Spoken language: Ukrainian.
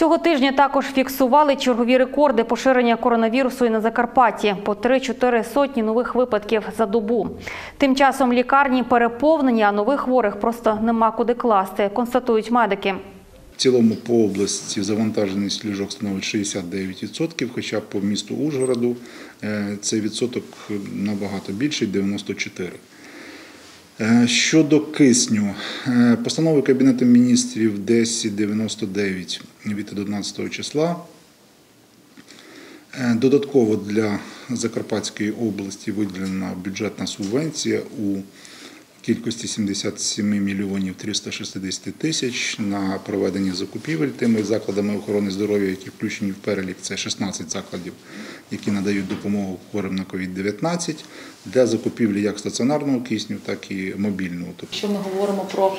Цього тижня також фіксували чергові рекорди поширення коронавірусу і на Закарпатті по 3-4 сотні нових випадків за добу. Тим часом лікарні переповнені, а нових хворих просто нема куди класти, констатують медики. В цілому по області завантаженість ліжок становить 69%, хоча по місту Ужгороду е, цей відсоток набагато більший 94%. Е, Щодо кисню, е, постанови Кабінету міністрів 1099 від 11 числа. Е, Додатково для Закарпатської області виділена бюджетна субвенція у кількості 77 мільйонів 360 тисяч на проведення закупівель тими закладами охорони здоров'я, які включені в перелік. Це 16 закладів, які надають допомогу хворим на COVID-19 для закупівлі як стаціонарного кисню, так і мобільного. Тобто Якщо ми говоримо про